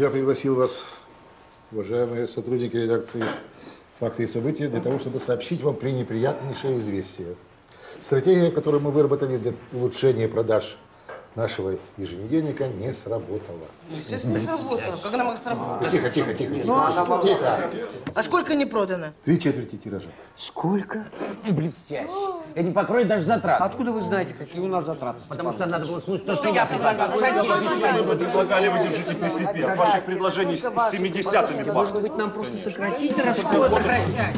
Я пригласил вас, уважаемые сотрудники редакции «Факты и события», для того, чтобы сообщить вам пренеприятнейшее известие. Стратегия, которую мы выработали для улучшения продаж нашего еженедельника, не сработала. Естественно, не сработало. Как она могла сработать? Тихо, тихо, тихо. тихо. Ну, а что? Тихо. А сколько не продано? Три четверти тиража. Сколько? Блестяще. Это не покроет даже затраты. Откуда вы знаете, какие у нас затраты? Потому что надо было слушать то, что я предлагал. Вы предлагали, вы держите при себе. В ваших предложениях с 70-ми Может быть, нам просто сократить расходы? Сокращать.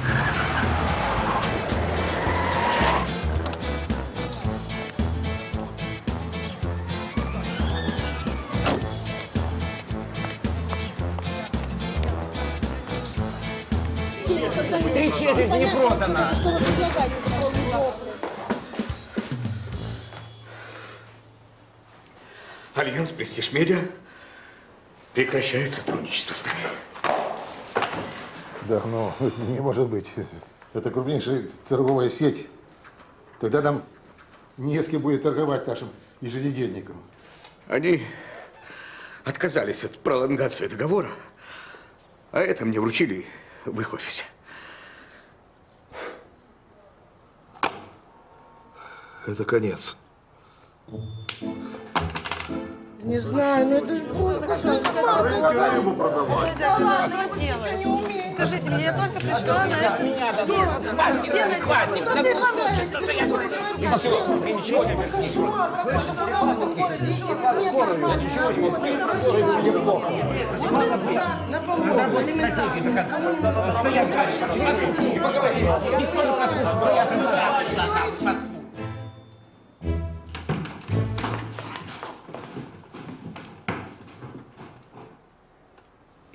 Три четверти не продано. Что вы предлагаете Альянс Престиж Медиа прекращает сотрудничество с нами. Да, ну, не может быть. Это крупнейшая торговая сеть. Тогда нам не с кем будет торговать нашим еженедельником. Они отказались от пролонгации договора, а это мне вручили в их офисе. Это конец. Не знаю, ну это же просто кошмар. Да ладно, что не умею. Скажите мне, я только пришла на это место. Сделайте, ну, то ты говорите, Ничего не объяснишь. На полгода, элементарно.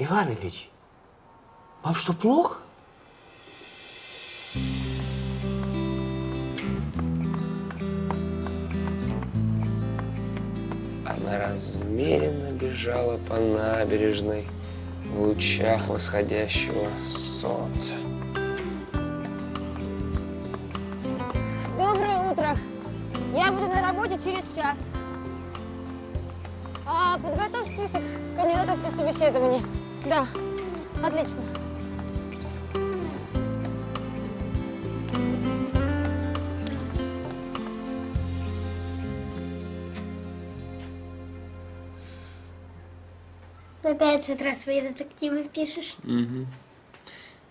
Иван Ильич, вам что, плохо? Она размеренно бежала по набережной в лучах восходящего солнца. Доброе утро. Я буду на работе через час. А, подготовь список кандидатов на собеседование. Да, отлично. Опять с утра свои детективы пишешь? Угу.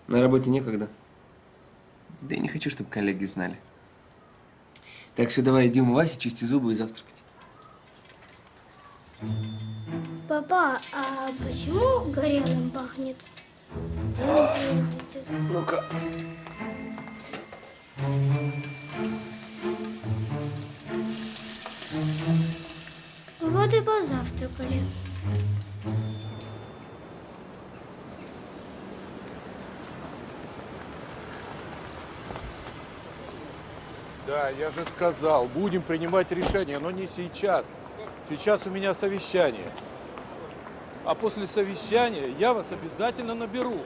На работе некогда. Да и не хочу, чтобы коллеги знали. Так что давай иди умывайся, чисти зубы и завтракать. Папа, а почему горелым пахнет? Ну-ка. Вот и позавтракали. Да, я же сказал, будем принимать решение, но не сейчас. Сейчас у меня совещание. А после совещания я вас обязательно наберу.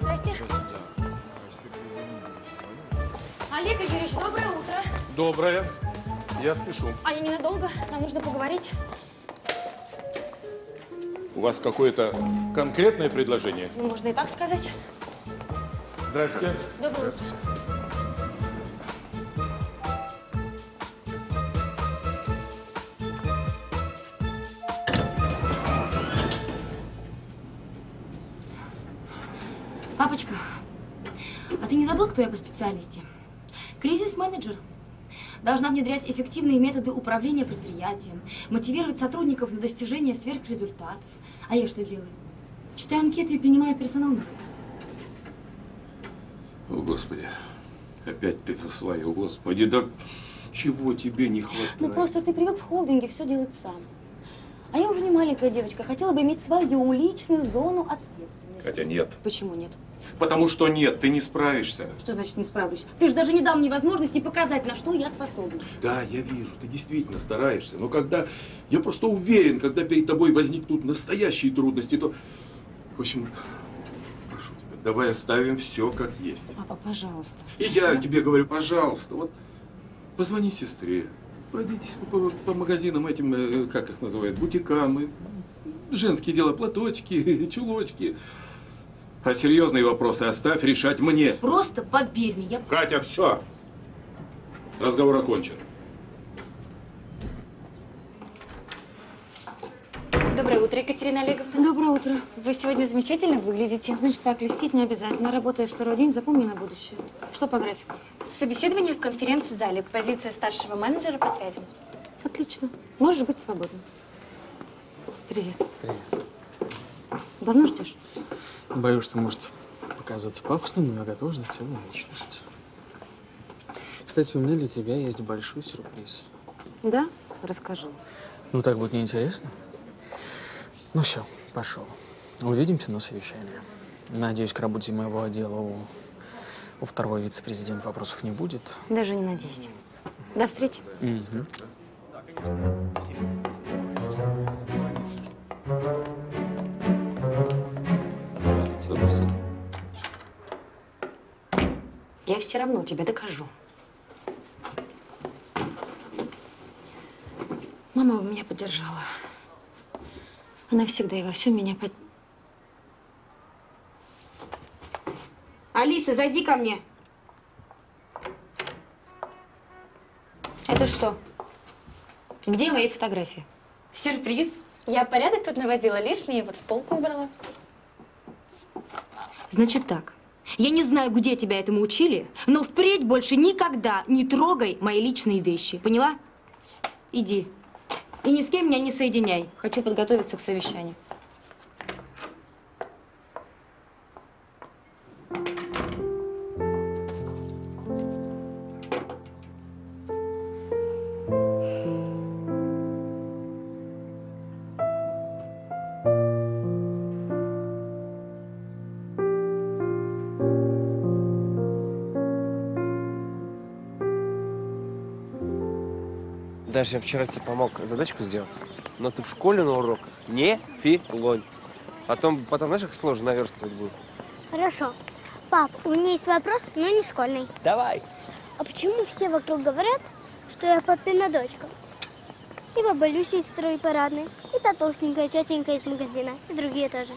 Здрасте. Олег Игоревич, доброе утро. Доброе. Я спешу. А я ненадолго, нам нужно поговорить. У вас какое-то конкретное предложение? Ну, можно и так сказать. Здрасте. Доброе утро. Папочка, а ты не забыл, кто я по специальности? Кризис-менеджер. Должна внедрять эффективные методы управления предприятием, мотивировать сотрудников на достижение сверхрезультатов. А я что делаю? Читаю анкеты и принимаю персонал на работу. О, Господи. Опять ты за свое, Господи. Да чего тебе не хватает? Ну просто ты привык в холдинге все делать сам. А я уже не маленькая девочка, хотела бы иметь свою личную зону ответственности. Хотя нет. Почему нет? Потому что нет, ты не справишься. Что значит не справлюсь? Ты же даже не дал мне возможности показать, на что я способна. Да, я вижу, ты действительно стараешься. Но когда, я просто уверен, когда перед тобой возникнут настоящие трудности, то, в общем, давай оставим все как есть. Папа, пожалуйста. И я тебе говорю, пожалуйста, вот позвони сестре, пройдитесь по, по- магазинам этим, э, как их называют, бутикам, и женские дела, платочки, чулочки. А серьезные вопросы оставь решать мне. Просто поверь мне, я... Катя, все. Разговор окончен. Доброе утро, Екатерина Олеговна. Доброе утро. Вы сегодня замечательно выглядите. Значит так, льстить не обязательно. Работаешь второй день, запомни на будущее. Что по графику? Собеседование в конференц-зале. Позиция старшего менеджера по связям. Отлично. Можешь быть свободным. Привет. Привет. Давно ждешь? Боюсь, что может показаться пафосным, но я готов ждать целую вечность. Кстати, у меня для тебя есть большой сюрприз. Да? Расскажи. Ну, так будет неинтересно. Ну все, пошел. Увидимся на совещании. Надеюсь, к работе моего отдела у, у второго вице-президента вопросов не будет. Даже не надейся. До встречи. Мгм. Я все равно тебе докажу. Мама меня поддержала. Она всегда и во всем меня под... Алиса, зайди ко мне. Это что? Где мои фотографии? Сюрприз. Я порядок тут наводила лишнее, вот в полку убрала. Значит так. Я не знаю, где тебя этому учили, но впредь больше никогда не трогай мои личные вещи. Поняла? Иди. И ни с кем меня не соединяй. Хочу подготовиться к совещанию. Даже я вчера тебе помог задачку сделать, но ты в школе на уроках не филонь. Потом, потом знаешь, как сложно наверстывать будет? Хорошо. Пап, у меня есть вопрос, но не школьный. Давай. А почему все вокруг говорят, что я папина дочка? И баба Люся из строи парадной, и та толстенькая тетенька из магазина, и другие тоже.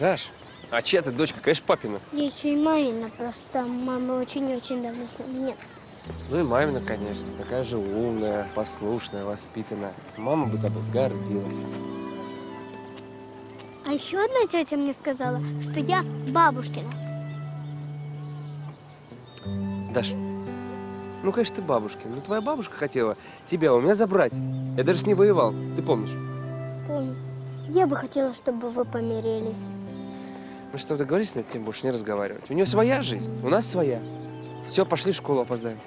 Даш, а чья ты дочка? Конечно, папина. Я еще и мамина, просто мамы очень-очень давно с нами нет. Ну и мамина, конечно. Такая же умная, послушная, воспитанная. Мама бы тобой гордилась. А еще одна тетя мне сказала, что я бабушкина. Даш, ну, конечно, ты бабушкин. Но твоя бабушка хотела тебя у меня забрать. Я даже с ней воевал, ты помнишь? Помню. Я бы хотела, чтобы вы помирились. Мы что, договорились над тем больше не разговаривать? У нее своя жизнь, у нас своя. Все, пошли в школу, опоздаем.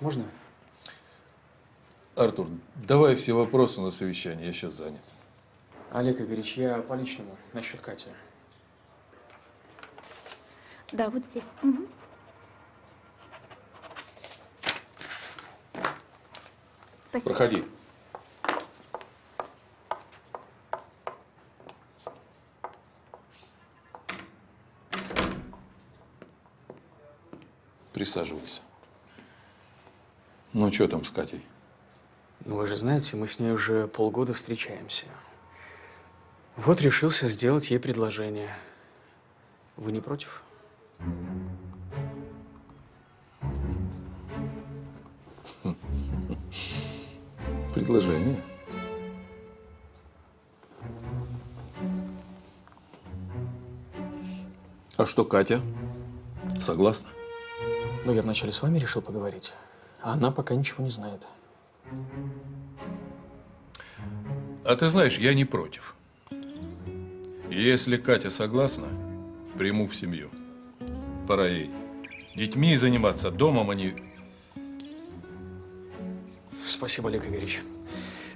Можно? Артур, давай все вопросы на совещание, я сейчас занят. Олег Игоревич, я по личному, насчет Кати. Да, вот здесь. Спасибо. Проходи. Присаживайся. Ну, что там с Катей? Ну, вы же знаете, мы с ней уже полгода встречаемся. Вот решился сделать ей предложение. Вы не против? Предложение? А что, Катя? Согласна? Ну, я вначале с вами решил поговорить, она пока ничего не знает. А ты знаешь, я не против. Если Катя согласна, приму в семью. Пора ей детьми заниматься, домом, а не... Спасибо, Олег Игоревич.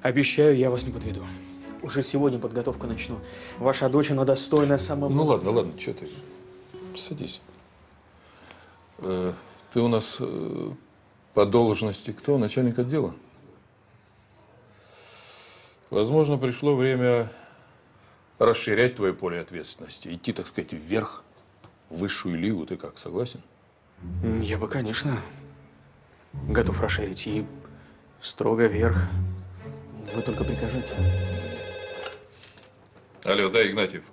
Обещаю, я вас не подведу. Уже сегодня подготовку начну. Ваша дочь, она достойная самого... Ну ладно, ладно, что ты? Садись. Э, ты у нас э, по должности кто? Начальник отдела? Возможно, пришло время расширять твое поле ответственности, идти, так сказать, вверх, в высшую лигу. Ты как, согласен? Я бы, конечно, готов расширить и строго вверх. Вы только прикажите. Алло, да, Игнатьев.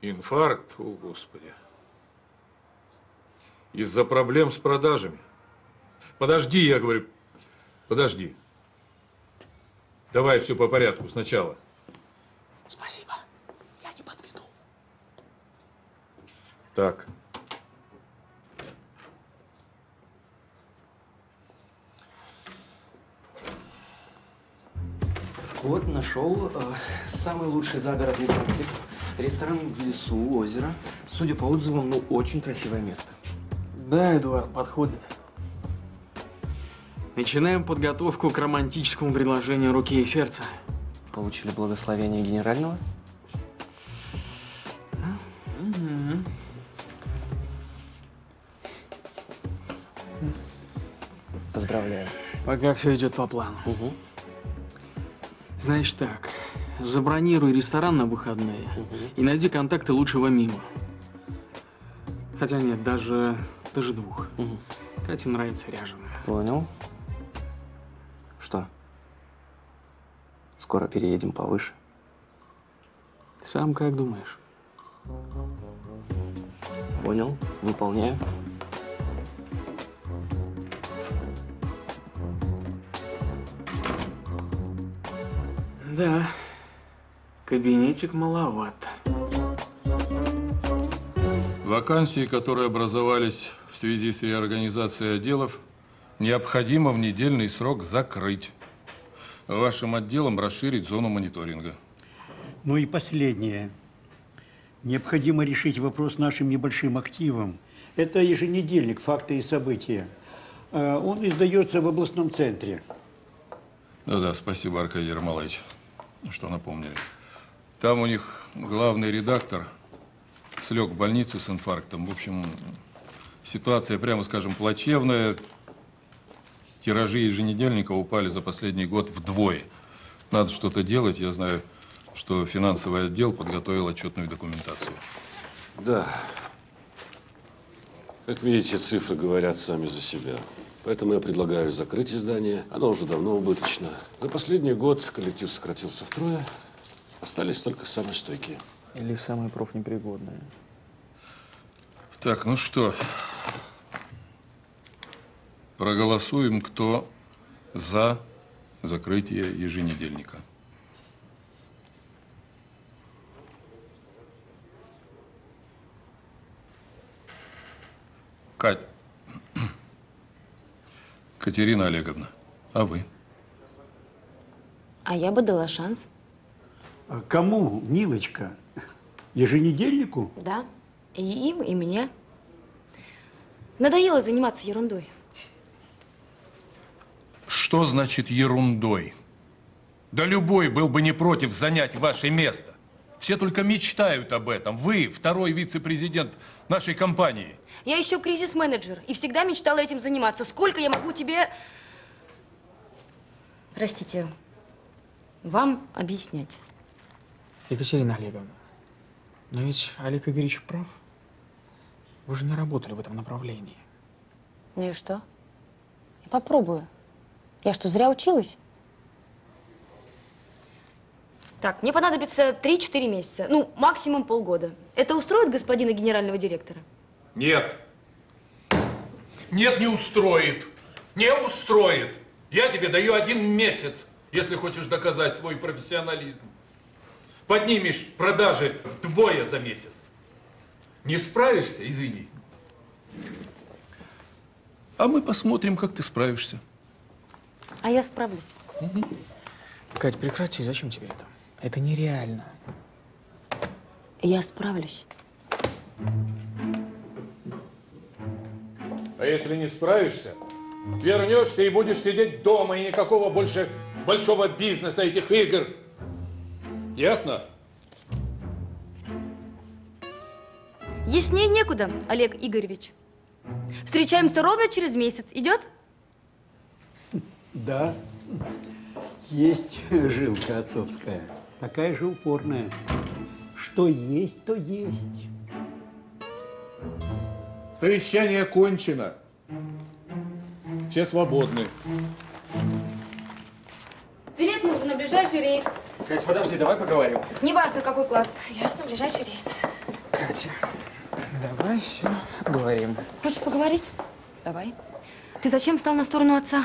Инфаркт? О, Господи. Из-за проблем с продажами. Подожди, я говорю, подожди. Давай все по порядку сначала. Спасибо. Я не подведу. Так. Вот нашел э, самый лучший загородный комплекс. Ресторан в лесу, у озера. Судя по отзывам, ну, очень красивое место. Да, Эдуард, подходит. Начинаем подготовку к романтическому предложению руки и сердца. Получили благословение генерального? Поздравляю. Пока все идет по плану. Значит так, забронируй ресторан на выходные и найди контакты лучшего мимо. Хотя нет, даже, даже двух. Кате нравится ряженая. Понял. Что? Скоро переедем повыше. Сам как думаешь? Понял. Выполняю. Да, кабинетик маловато. Вакансии, которые образовались в связи с реорганизацией отделов, необходимо в недельный срок закрыть. Вашим отделом расширить зону мониторинга. Ну и последнее. Необходимо решить вопрос нашим небольшим активом. Это еженедельник «Факты и события». А, Он издается в областном центре. Да-да, спасибо, Аркадий Ермолаевич, что напомнили. Там у них главный редактор слег в больницу с инфарктом. В общем, ситуация, прямо скажем, плачевная. Тиражи еженедельника упали за последний год вдвое. Надо что-то делать. Я знаю, что финансовый отдел подготовил отчетную документацию. Да. Как видите, цифры говорят сами за себя. Поэтому я предлагаю закрыть издание. Оно уже давно убыточно. За последний год коллектив сократился втрое. Остались только самые стойкие. Или самые профнепригодные. Так, ну что, проголосуем, кто за закрытие еженедельника. Кать. Катерина Олеговна, а вы? А я бы дала шанс. А Кому, милочка? Еженедельнику? Да. И им, и мне. Надоело заниматься ерундой. Что значит ерундой? Да любой был бы не против занять ваше место. Все только мечтают об этом. Вы второй вице-президент нашей компании. Я еще кризис-менеджер и всегда мечтала этим заниматься. Сколько я могу тебе... Простите, вам объяснять? Екатерина Олеговна, но ведь Олег Игоревич прав. Вы же не работали в этом направлении. Ну и что? Я попробую. Я что, зря училась? Так, мне понадобится 3-4 месяца. Ну, максимум полгода. Это устроит господина генерального директора? Нет. Нет, не устроит. Не устроит. Я тебе даю один месяц, если хочешь доказать свой профессионализм. Поднимешь продажи вдвое за месяц. Не справишься, извини. А мы посмотрим, как ты справишься. А я справлюсь. Кать, прекрати, зачем тебе это? Это нереально. Я справлюсь. А если не справишься, вернешься и будешь сидеть дома, и никакого больше большого бизнеса этих игр. Ясно? Яснее некуда, Олег Игоревич. Встречаемся ровно через месяц. Идет? Да, есть жилка отцовская, такая же упорная. Что есть, то есть. Совещание кончено. Все свободны. Билет нужен на ближайший рейс. Кать, подожди, давай поговорим. Неважно, какой класс. Ясно, ближайший рейс. Катя, давай все говорим. Хочешь поговорить? Давай. Ты зачем встал на сторону отца?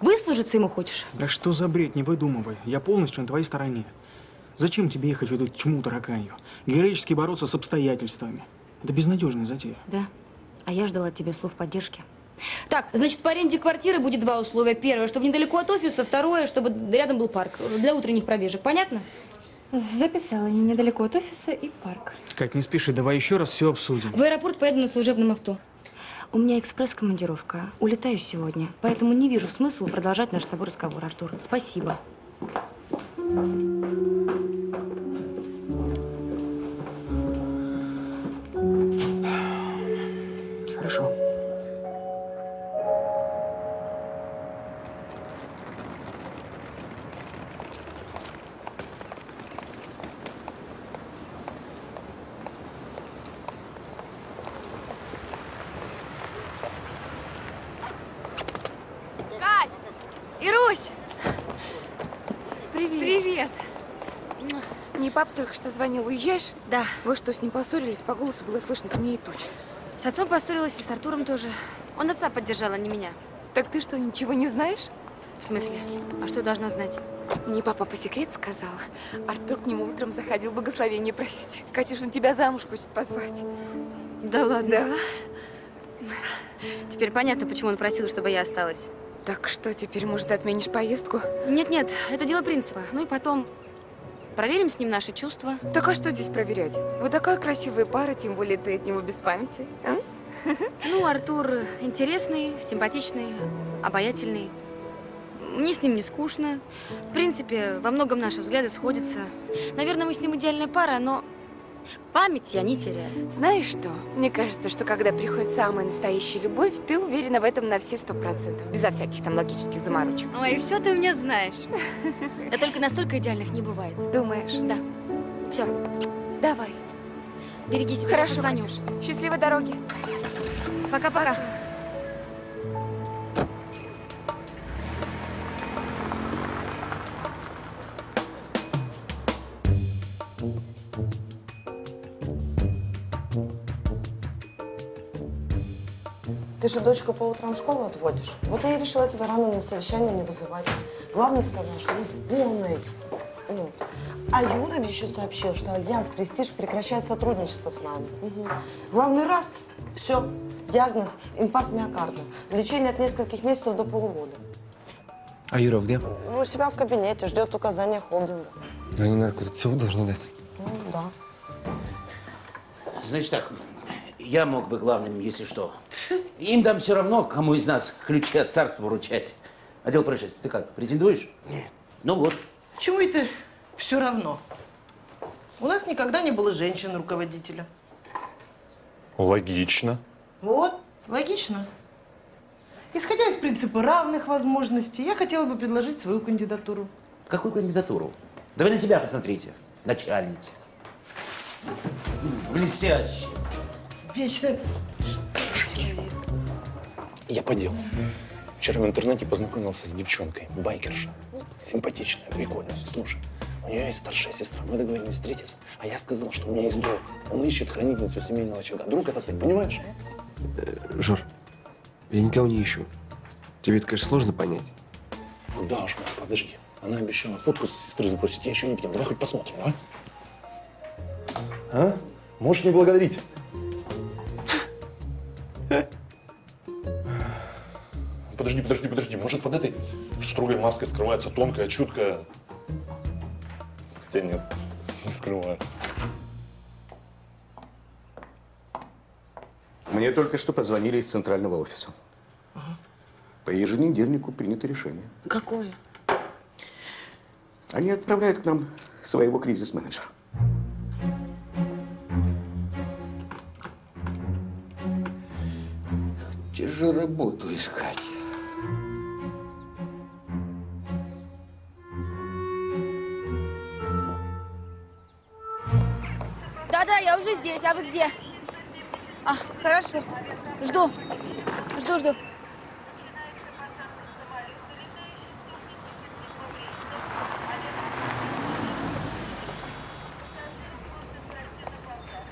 Выслужиться ему хочешь? Да что за бред, не выдумывай. Я полностью на твоей стороне. Зачем тебе ехать в эту тьму тараканью? Героически бороться с обстоятельствами. Это безнадежная затея. Да. А я ждала от тебя слов поддержки. Так, значит, по аренде квартиры будет два условия. Первое, чтобы недалеко от офиса. Второе, чтобы рядом был парк для утренних пробежек. Понятно? Записала. Недалеко от офиса и парк. Кать, не спеши, давай еще раз все обсудим. В аэропорт поеду на служебном авто. У меня экспресс-командировка. Улетаю сегодня. Поэтому не вижу смысла продолжать наш с тобой разговор, Артур. Спасибо. Хорошо. Кать! Ирусь! Привет. Привет. Мне папа только что звонил. Уезжаешь? Да. Вы что, с ним поссорились? По голосу было слышно темнее туч. С отцом поссорилась и с Артуром тоже. Он отца поддержал, а не меня. Так ты что, ничего не знаешь? В смысле? А что должна знать? Мне папа по секрету сказал. Артур к нему утром заходил благословение просить. Катюш, он тебя замуж хочет позвать. Да ладно? Да. Теперь понятно, почему он просил, чтобы я осталась. Так что, теперь, может, отменишь поездку? Нет-нет, это дело принципа. Ну и потом проверим с ним наши чувства. Так а что здесь проверять? Вы такая красивая пара, тем более ты от него без памяти. а? Ну, Артур интересный, симпатичный, обаятельный. Мне с ним не скучно. В принципе, во многом наши взгляды сходятся. Наверное, мы с ним идеальная пара, но память я не теряю. Знаешь что? Мне кажется, что когда приходит самая настоящая любовь, ты уверена в этом на все сто процентов. Безо всяких там логических заморочек. Ой, все ты меня знаешь. Да только настолько идеальных не бывает. Думаешь? Да. Все, Давай. береги себя. Хорошо, позвоню. Счастливой дороги. Пока-пока. Же дочку по утрам в школу отводишь. Вот я и решила тебя рано на совещание не вызывать. Главный сказал, что мы в полной. Ну, А Юра еще сообщил, что Альянс Престиж прекращает сотрудничество с нами. Мгм. Главный раз, все, диагноз инфаркт миокарда. Лечение от нескольких месяцев до полугода. А Юра где? Ну, у себя в кабинете, ждет указания холдинга. Они, наверное, какую-то ЦУ должны дать. Ну, да. Значит так, я мог бы главным, если что. Им там все равно, кому из нас ключи от царства вручать. Отдел происшествий, ты как, претендуешь? Нет. Ну вот. Чему это все равно? У нас никогда не было женщин-руководителя. Логично. Вот, логично. Исходя из принципа равных возможностей, я хотела бы предложить свою кандидатуру. Какую кандидатуру? Да вы на себя посмотрите, начальница. Блестяще. Вечно. Я по делу. Вчера в интернете познакомился с девчонкой, байкерша. Симпатичная, прикольная. Слушай, у нее есть старшая сестра. Мы договорились встретиться. А я сказал, что у меня есть друг. Он ищет хранительницу семейного очага. Друг это ты, понимаешь? Жор, я никого не ищу. Тебе это, конечно, сложно понять. Да уж, подожди. Она обещала фотку с сестры сбросить. Я еще не видел. Давай хоть посмотрим, а? А? Можешь не благодарить. Подожди, подожди, подожди. Может, под этой строгой маской скрывается тонкая, чуткая... Хотя нет, не скрывается. Мне только что позвонили из центрального офиса. По еженедельнику принято решение. Какое? Они отправляют к нам своего кризис-менеджера. Же работу искать. Да-да, я уже здесь. А вы где? А, хорошо. Жду. Жду, жду.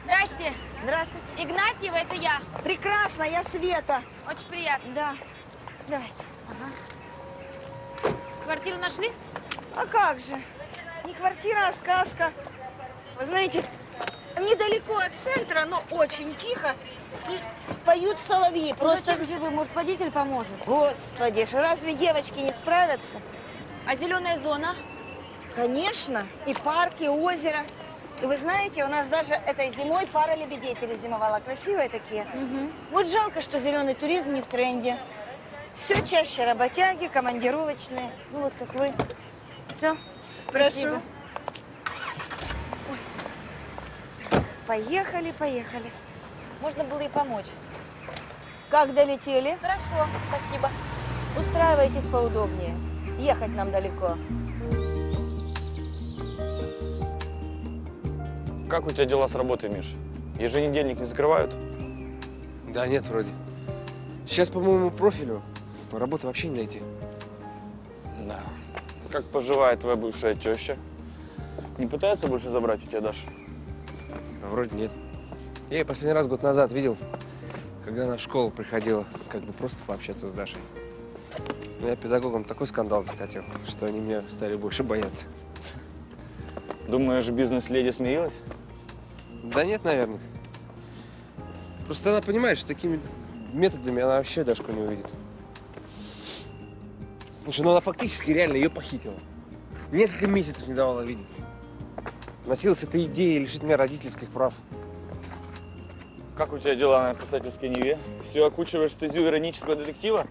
Здрасте. Здравствуйте. Игнатьева, это я. Прекрасно, я Света. Очень приятно. Да. Давайте. Ага. Квартиру нашли? А как же? Не квартира, а сказка. Вы знаете, недалеко от центра, но очень тихо. И поют соловьи. Просто... Просто... зачем же вы? Может, водитель поможет? Господи, разве девочки не справятся? А зеленая зона? Конечно. И парк, и озеро. И вы знаете, у нас даже этой зимой пара лебедей перезимовала. Красивые такие. Вот жалко, что зеленый туризм не в тренде. Все чаще работяги, командировочные. Ну вот как вы. Все, прошу. Спасибо. Поехали, поехали. Можно было и помочь. Как долетели? Хорошо, спасибо. Устраивайтесь поудобнее. Ехать нам далеко. Как у тебя дела с работой, Миш? Еженедельник не закрывают? Да нет, вроде. Сейчас по моему профилю работы вообще не найти. Да. Как поживает твоя бывшая теща? Не пытается больше забрать у тебя Дашу? Да вроде нет. Я ее последний раз год назад видел, когда она в школу приходила, как бы просто пообщаться с Дашей. Но я педагогам такой скандал закатил, что они меня стали больше бояться. Думаешь, бизнес-леди смирилась? Да нет, наверное. Просто она понимает, что такими методами она вообще Дашку не увидит. Слушай, ну она фактически реально ее похитила. Несколько месяцев не давала видеться. Носилась этой идеей лишить меня родительских прав. Как у тебя дела на писательской неве? Все окучиваешь стезю иронического детектива?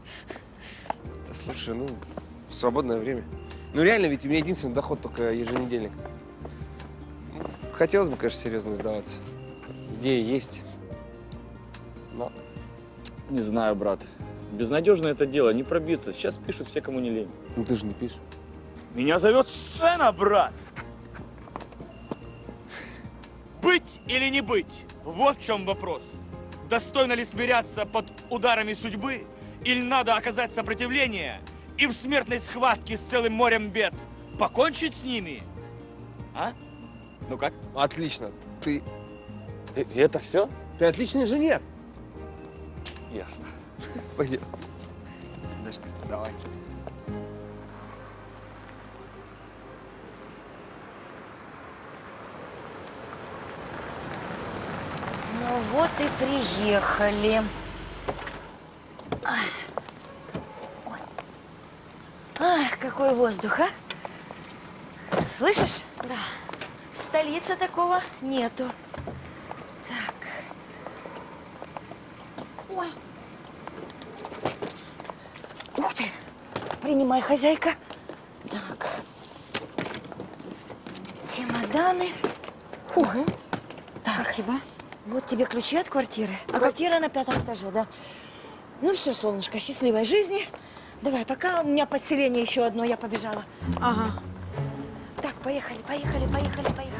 Да слушай, ну, в свободное время. Ну реально, ведь у меня единственный доход только еженедельник. Хотелось бы, конечно, серьезно сдаваться. Идея есть. Но Не знаю, брат. Безнадежно это дело, не пробиться. Сейчас пишут все, кому не лень. ну, ты же не пишешь. Меня зовет сцена, брат! Быть или не быть? Вот в чем вопрос. Достойно ли смиряться под ударами судьбы, или надо оказать сопротивление и в смертной схватке с целым морем бед покончить с ними? А? Ну как? Отлично. Ты... И и это все? Ты отличный инженер. Ясно. Пойдем. Дашка, давай. Ну вот и приехали. Ой. Ах, какой воздух, а? Слышишь? Да. Столице такого нету. Так. Ой. Ух ты. Принимай, хозяйка. Так. Чемоданы. Фух. Так. Спасибо. Вот тебе ключи от квартиры. Квартира на пятом этаже, да. Ну все, солнышко, счастливой жизни. Давай, пока у меня подселение еще одно, я побежала. Ага. Так, поехали, поехали, поехали, поехали.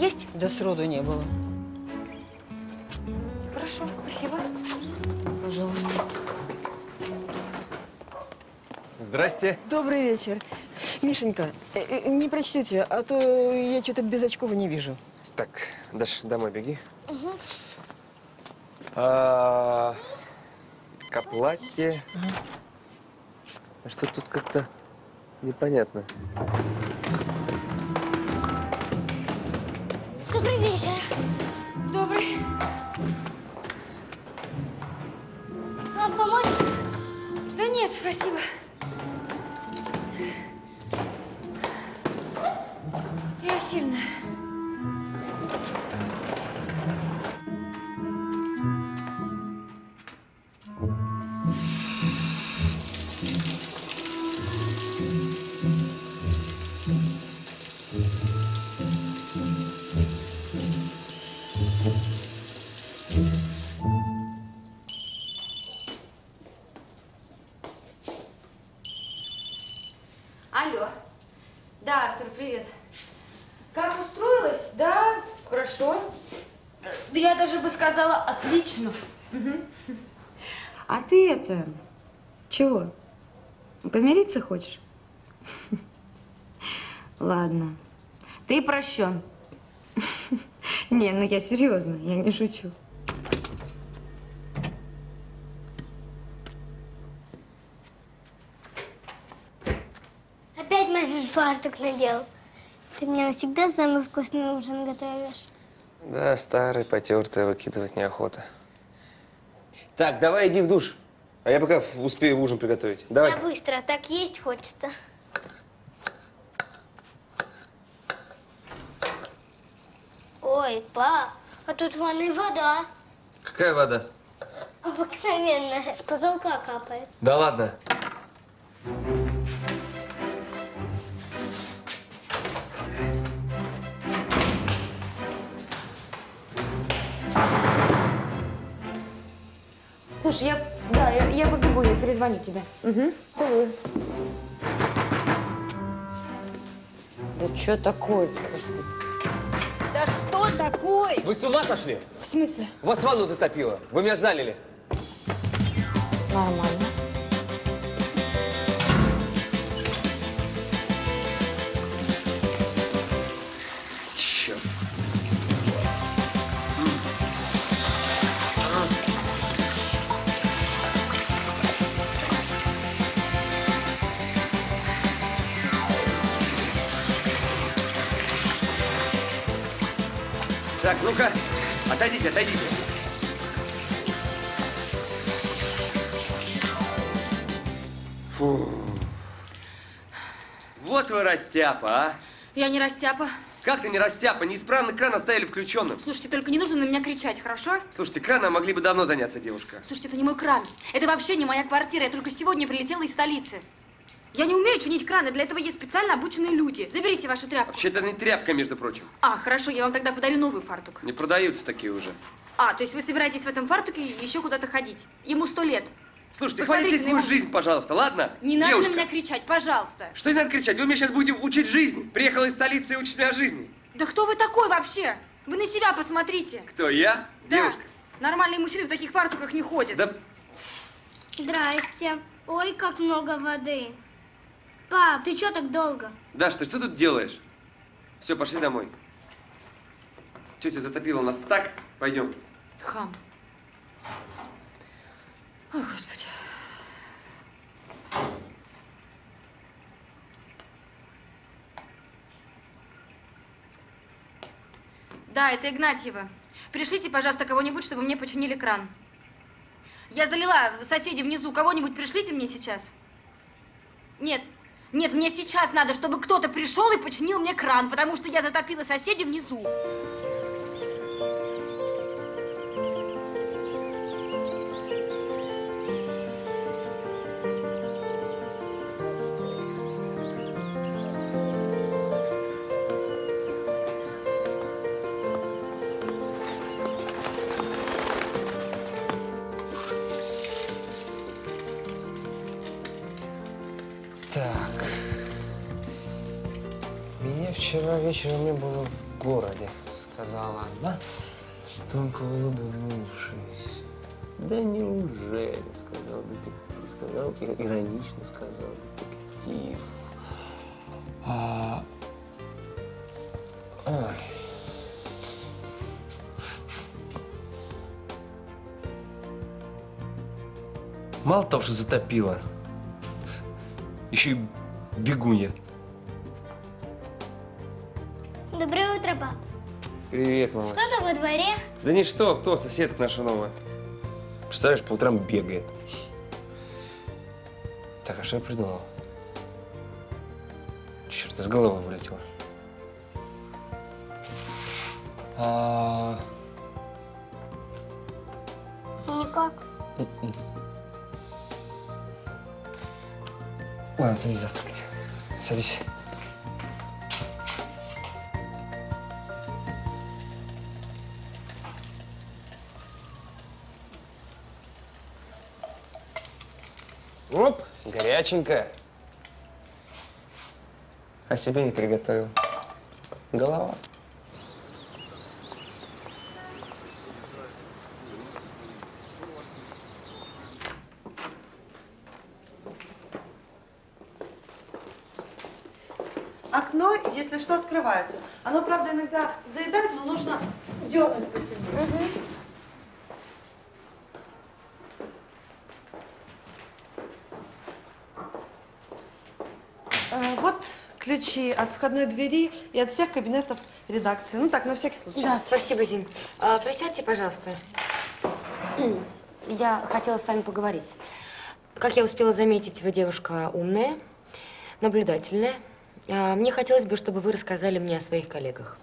Есть? Да сроду не было. Хорошо, спасибо. Пожалуйста. Здрасте. Добрый вечер. Мишенька, э, э, не прочтете, а то я что-то без очков не вижу. Так, Даш, домой беги. А, к оплате. А что тут как-то непонятно. Вечер. Добрый. Вам помочь? Да нет, спасибо. Я сильная. Помириться хочешь? Ладно. Ты прощен. Не, ну я серьезно, я не шучу. Опять мамин фартук надел. Ты мне всегда самый вкусный ужин готовишь. Да, старый, потертый, выкидывать неохота. Так, давай иди в душ. А я пока успею ужин приготовить. Давай. Я быстро, так есть хочется. Ой, пап, а тут в ванной вода. Какая вода? Обыкновенная, с потолка капает. Да ладно. Слушай, я, да, я, я побегу, я перезвоню тебе. Угу, целую. Да что такое-то? Да что такое? Вы с ума сошли? В смысле? Вас ванну затопило. Вы меня залили. Нормально. Отойдите, отойдите. Фу. Вот вы растяпа, а. Я не растяпа. Как ты не растяпа? Неисправный кран оставили включенным. Слушайте, только не нужно на меня кричать, хорошо? Слушайте, краном могли бы давно заняться, девушка. Слушайте, это не мой кран. Это вообще не моя квартира. Я только сегодня прилетела из столицы. Я не умею чинить краны. Для этого есть специально обученные люди. Заберите вашу тряпку. Вообще, это не тряпка, между прочим. А, хорошо, я вам тогда подарю новый фартук. Не продаются такие уже. А, то есть вы собираетесь в этом фартуке еще куда-то ходить? Ему сто лет. Слушайте, Посмотрите хватитесь на мою его- жизнь, пожалуйста, ладно? Не надо Девушка, на меня кричать, пожалуйста. Что не надо кричать? Вы меня сейчас будете учить жизни. Приехала из столицы и учит меня жизни. Да кто вы такой вообще? Вы на себя посмотрите. Кто, я? Да. Девушка. Нормальные мужчины в таких фартуках не ходят. Да Здрасте. Ой, как много воды. Пап, ты что так долго? Даш, ты что тут делаешь? Все, пошли домой. Тетя затопила нас так. Пойдем. Хам. О, Господи. Да, это Игнатьева. Пришлите, пожалуйста, кого-нибудь, чтобы мне починили кран. Я залила соседи внизу. Кого-нибудь пришлите мне сейчас. Нет, нет, мне сейчас надо, чтобы кто-то пришел и починил мне кран, потому что я затопила соседей внизу. Вчера вечером не было в городе, сказала она, тонко улыбнувшись. Да неужели, сказал детектив, сказал, иронично сказал детектив. А, ой. Мало того, что затопило, еще и бегунья. Привет, мама. Что там во дворе? Да ничто, кто? Соседка наша новая. Представляешь, по утрам бегает. Так, а что я придумал? Черт, из головы вылетело. А, Никак. м-м. Ладно, садись завтракай. Садись. Оп, горяченькая. А себе не приготовил. Голова. Окно, если что, открывается. Оно, правда, иногда заедает, но нужно дернуть посильнее. Э, Вот ключи от входной двери и от всех кабинетов редакции. Ну так, на всякий случай. Да, спасибо, Зин. А, присядьте, пожалуйста. Я хотела с вами поговорить. Как я успела заметить, вы девушка умная, наблюдательная. А, Мне хотелось бы, чтобы вы рассказали мне о своих коллегах.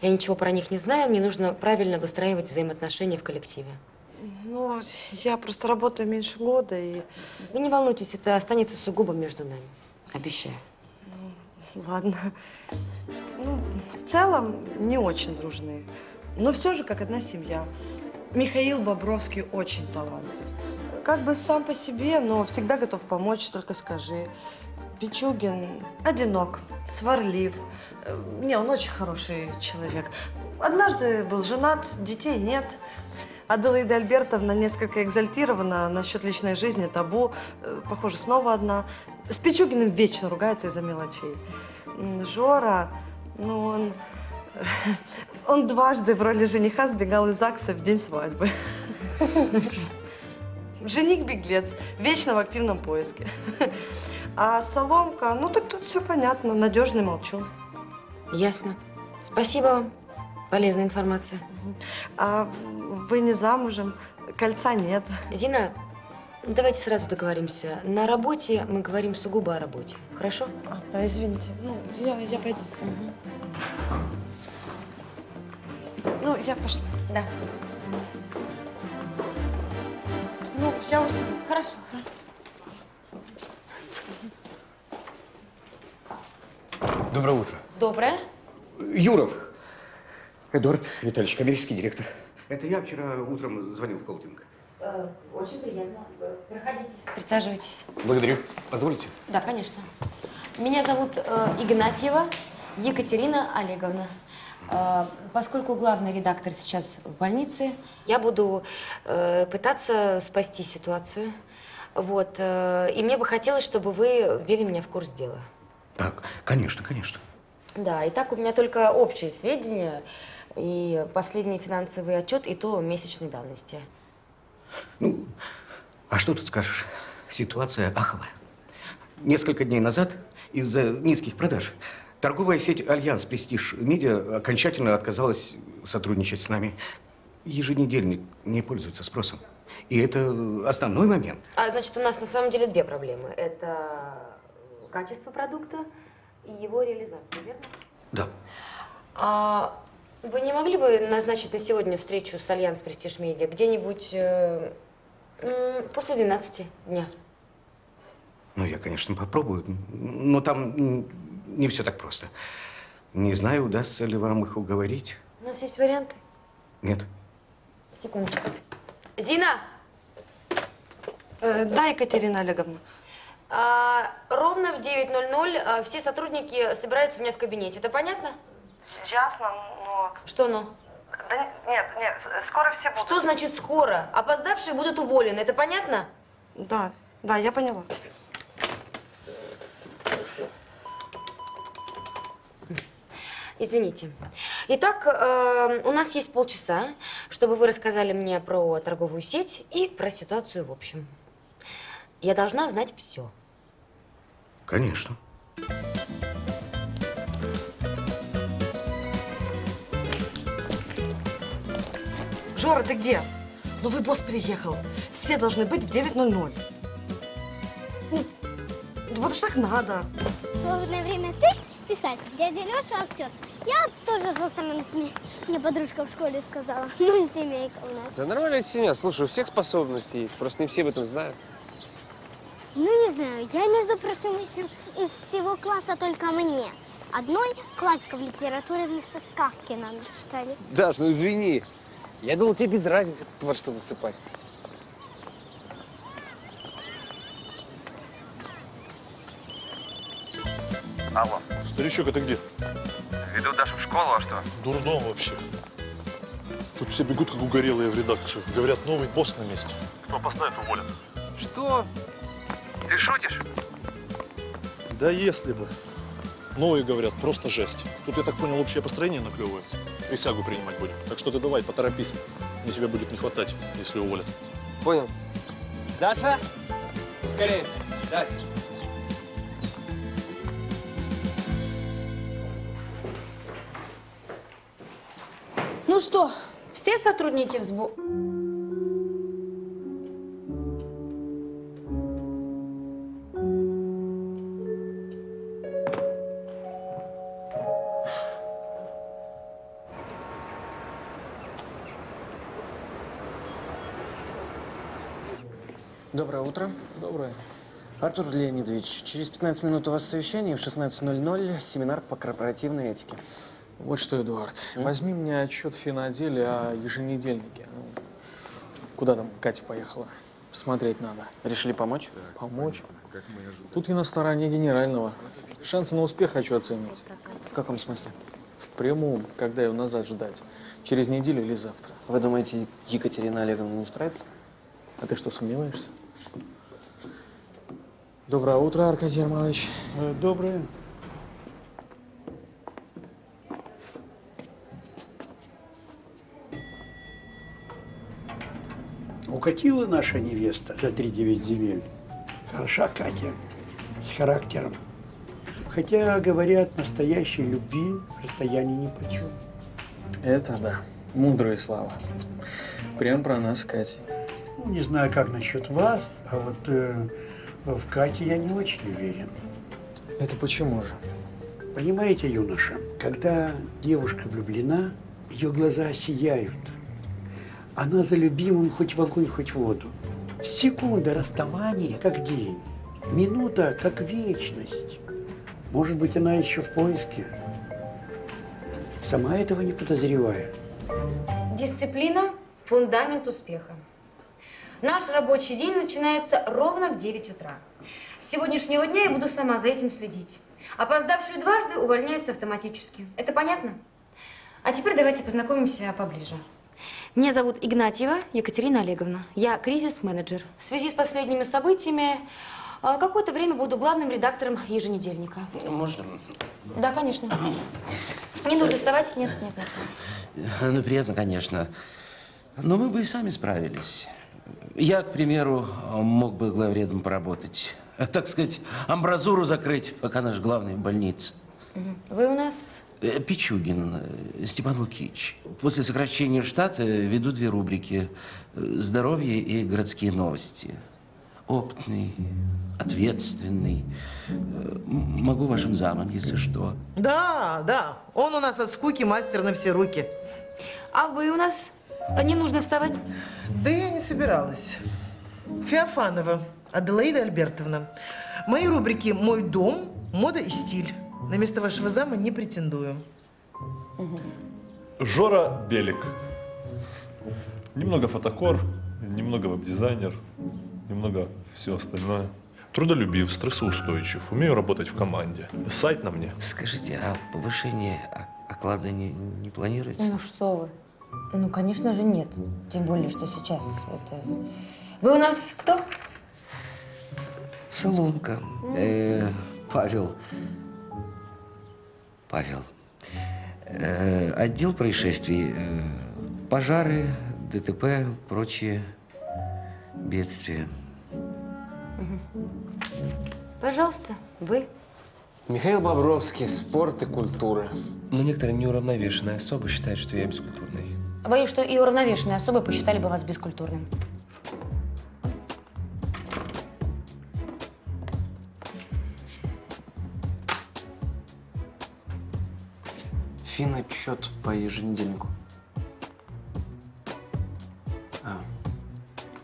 Я ничего про них не знаю, мне нужно правильно выстраивать взаимоотношения в коллективе. Ну, я просто работаю меньше года и... Вы не волнуйтесь, это останется сугубо между нами. Обещаю. Ладно. Ну, в целом, не очень дружные. Но все же как одна семья. Михаил Бобровский очень талантлив. Как бы сам по себе, но всегда готов помочь, только скажи. Пичугин одинок, сварлив. Э, Не, он очень хороший человек. Однажды был женат, детей нет. Аделаида Альбертовна несколько экзальтирована насчет личной жизни, табу. Э, Похоже, снова одна. С Пичугиным вечно ругается из-за мелочей. Жора, ну он... Он дважды в роли жениха сбегал из ЗАГСа в день свадьбы. В смысле? Жених-беглец, вечно в активном поиске. А Соломка, ну так тут все понятно, надежный молчун. Ясно. Спасибо вам. Полезная информация. А вы не замужем, кольца нет. Зина, давайте сразу договоримся. На работе мы говорим сугубо о работе. Хорошо? А, да, извините. Ну, я, я пойду. Ну, я пошла. Да. Ну, я у себя. Хорошо. Доброе утро. Доброе. Юров. Эдуард Витальевич, коммерческий директор. Это я вчера утром звонил в холдинг. Э, Очень приятно. Проходите. Присаживайтесь. Благодарю. Позволите? Да, конечно. Меня зовут э, Игнатьева Екатерина Олеговна. Э, поскольку главный редактор сейчас в больнице, я буду э, пытаться спасти ситуацию. Вот. э, и мне бы хотелось, чтобы вы ввели меня в курс дела. Так, конечно, конечно. Да, и так у меня только общие сведения и последний финансовый отчет, и то месячной давности. Ну, а что тут скажешь? Ситуация аховая. Несколько дней назад из-за низких продаж торговая сеть «Альянс Престиж Медиа» окончательно отказалась сотрудничать с нами. Еженедельник не пользуется спросом. И это основной момент. А значит, у нас на самом деле две проблемы. Это качество продукта и его реализация, верно? Да. А вы не могли бы назначить на сегодня встречу с Альянс Престиж Медиа где-нибудь э, после 12 дня? Ну, я, конечно, попробую, но там не все так просто. Не знаю, удастся ли вам их уговорить. У нас есть варианты. Нет. Секундочку. Зина, Э, да, Екатерина Олеговна. а, ровно в 9.00 а, все сотрудники собираются у меня в кабинете. Это понятно? Ясно, но... Что но? Да нет, нет, скоро все будут. Что значит скоро? Опоздавшие будут уволены. Это понятно? Да, да, я поняла. Извините. Итак, э, у нас есть полчаса, чтобы вы рассказали мне про торговую сеть и про ситуацию в общем. Я должна знать все. Конечно. Жора, ты где? Ну, вы босс приехал. Все должны быть в 9.00. Ну, вот уж так надо. Свободное время ты писатель, дядя Леша актер. Я тоже со стороны сме- Мне подружка в школе сказала. Ну и семейка у нас. Да нормальная семья. Слушай, у всех способности есть. Просто не все об этом знают. Ну не знаю, я, между прочим, мастер из всего класса только мне. Одной классика в литературе вместо сказки нам читали. Даш, ну извини. Я думал, тебе без разницы во что засыпать. Алло. Старичок, это где? Веду Дашу в школу, а что? Дурдом вообще. Тут все бегут, как угорелые в редакцию. Говорят, новый босс на месте. Кто поставит, уволят. Что? Ты шутишь? Да если бы. Новые говорят, просто жесть. Тут, я так понял, общее построение наклевывается. Присягу принимать будем. Так что ты давай, поторопись. Мне тебя будет не хватать, если уволят. Понял. Даша, ускоряемся. Да. Ну что, все сотрудники в утро. Доброе. Артур Леонидович, через 15 минут у вас совещание, в 16.00 семинар по корпоративной этике. Вот что, Эдуард, возьми мне отчет в финоотделе о еженедельнике. Ну, Куда там Катя поехала? Посмотреть надо. Решили помочь? Помочь? Тут я на стороне генерального. Шансы на успех хочу оценить. В каком смысле? В прямом, когда его назад ждать. Через неделю или завтра. Вы думаете, Екатерина Олеговна не справится? А ты что, сомневаешься? Доброе утро, Аркадий Ермолович. Э, Доброе. Укатила наша невеста за три девять земель. Хороша Катя, с характером. Хотя, говорят, настоящей любви расстояние ни почем. Это да. Мудрые слова. Прям про нас с Катей. Ну, не знаю, как насчет вас, а вот э, в Кате я не очень уверен. Это почему же? Понимаете, юноша, когда девушка влюблена, ее глаза сияют. Она за любимым хоть в огонь, хоть в воду. Секунда расставания, как день. Минута, как вечность. Может быть, она еще в поиске. Сама этого не подозревая. Дисциплина – фундамент успеха. Наш рабочий день начинается ровно в 9 утра. С сегодняшнего дня я буду сама за этим следить. Опоздавшие дважды увольняются автоматически. Это понятно? А теперь давайте познакомимся поближе. Меня зовут Игнатьева Екатерина Олеговна. Я кризис-менеджер. В связи с последними событиями а, какое-то время буду главным редактором еженедельника. Можно? Да, конечно. Не нужно вставать. Нет, нет, нет. Ну, приятно, конечно. Но мы бы и сами справились. Я, к примеру, мог бы главредом поработать. Так сказать, амбразуру закрыть, пока наш главный в больнице. Вы у нас Э, Пичугин э, Степан Лукич. После сокращения штата веду две рубрики э, «Здоровье» и «Городские новости». Опытный, ответственный. Э, Могу вашим замом, если что. Да, да. Он у нас от скуки мастер на все руки. А вы у нас? Не нужно вставать? Да я не собиралась. Феофанова Аделаида Альбертовна. Мои рубрики «Мой дом», «Мода и стиль». На место вашего зама не претендую. Жора Белик. Немного фотокор, немного веб-дизайнер, немного все остальное. Трудолюбив, стрессоустойчив, умею работать в команде. Сайт на мне. Скажите, а повышение оклада не, не планируете? Ну что вы? Ну, конечно же, нет. Тем более, что сейчас это... Вы у нас кто? Соломка. Э, Павел. Павел. Э, отдел происшествий. э, пожары, ДТП, прочие бедствия. Пожалуйста, вы. Михаил Бобровский, спорт и культура. Но некоторые неуравновешенные особы считают, что я бескультурный. Боюсь, что и уравновешенные особы посчитали бы вас бескультурным. Финотчет по еженедельнику. А,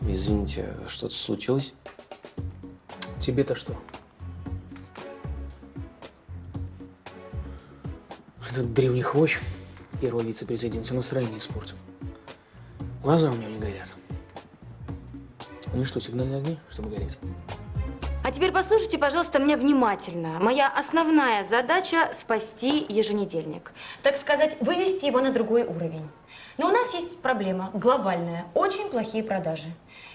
извините, что-то случилось? Тебе-то что? Этот древний хвощ, первый вице-президент, все настроение испортил. Глаза у него не горят. Они что, сигнальные огни, чтобы гореть? А теперь послушайте, пожалуйста, меня внимательно. Моя основная задача – спасти еженедельник. Так сказать, вывести его на другой уровень. Но у нас есть проблема глобальная. Очень плохие продажи.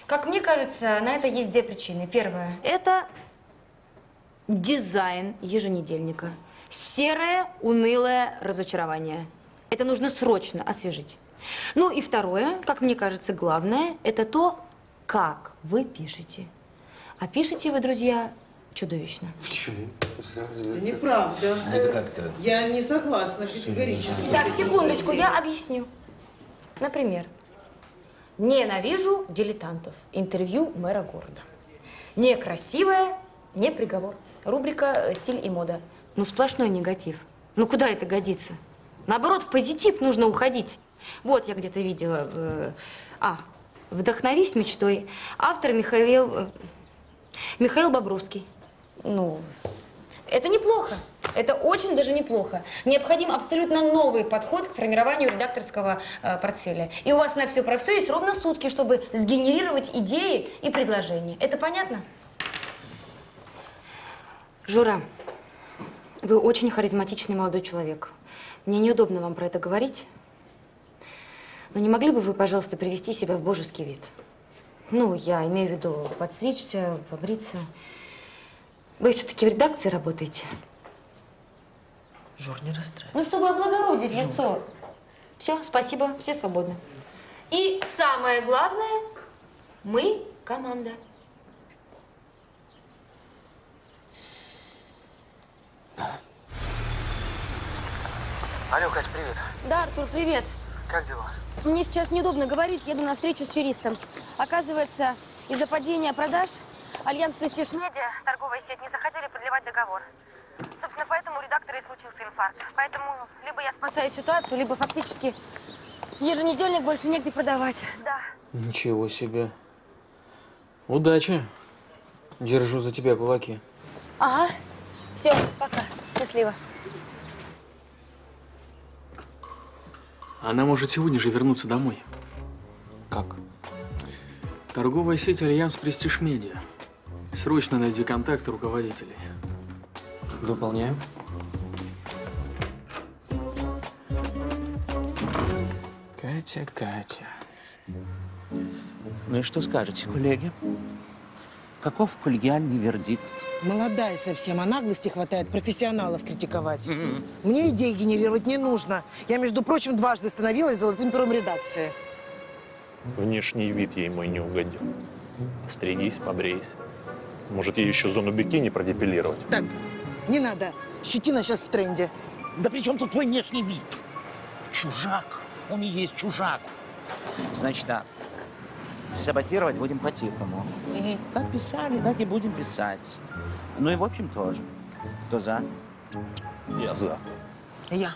Как мне кажется, на это есть две причины. Первая – это дизайн еженедельника. Серое, унылое разочарование. Это нужно срочно освежить. Ну и второе, как мне кажется, главное, это то, как вы пишете. А пишете вы, друзья, чудовищно. Почему? Неправда. Это как-то... Я не согласна категорически. Так, секундочку, я объясню. Например, ненавижу дилетантов. Интервью мэра города. Некрасивое, не приговор. Рубрика «Стиль и мода». Ну, сплошной негатив. Ну, куда это годится? Наоборот, в позитив нужно уходить. Вот я где-то видела. э, а, «Вдохновись мечтой». Автор Михаил... э, Михаил Бобровский. Ну, это неплохо. Это очень даже неплохо. Необходим абсолютно новый подход к формированию редакторского э, портфеля. И у вас на все про все есть ровно сутки, чтобы сгенерировать идеи и предложения. Это понятно? Жура, вы очень харизматичный молодой человек. Мне неудобно вам про это говорить. Но не могли бы вы, пожалуйста, привести себя в божеский вид? Ну, я имею в виду подстричься, побриться. Вы все-таки в редакции работаете? Жор, не расстраивайся. Ну, чтобы облагородить лицо. Все, спасибо, все свободны. И самое главное, мы команда. Алло, Кать, привет. Да, Артур, привет. Как дела? Мне сейчас неудобно говорить, еду на встречу с юристом. Оказывается, из-за падения продаж Альянс Престиж Медиа, торговая сеть, не захотели продлевать договор. Собственно, поэтому у редактора и случился инфаркт. Поэтому либо я спасаю ситуацию, либо фактически еженедельник больше негде продавать. Да. Ничего себе. Удачи. Держу за тебя кулаки. Ага. Все, пока. Счастливо. Она может сегодня же вернуться домой. Как? Торговая сеть Альянс Престиж Медиа. Срочно найди контакты руководителей. Выполняю. Катя, Катя. Ну и что скажете, коллеги? Каков коллегиальный вердикт? Молодая совсем, а наглости хватает профессионалов критиковать. Мне идей генерировать не нужно. Я, между прочим, дважды становилась золотым пером редакции. Внешний вид ей мой не угодил. Постригись, побрейся. Может, ей еще зону бикини продепилировать? Так, не надо. Щетина сейчас в тренде. Да при чем тут твой внешний вид? Чужак. Он и есть чужак. Значит так, саботировать будем по-тихому. Как писали, так и будем писать. Ну и в общем тоже. Кто за? Я за. Я.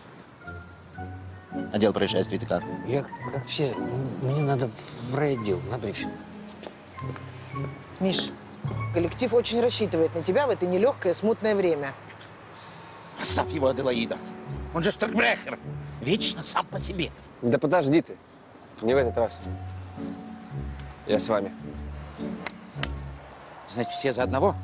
Отдел происшествий ты как? Я, как все, мне надо в райотдел на брифинг. Миш, коллектив очень рассчитывает на тебя в это нелегкое, смутное время. Оставь его, Аделаида. Он же штрикбрехер. Вечно сам по себе. Да подожди ты. Не в этот раз. Я с вами. Значит, все за одного?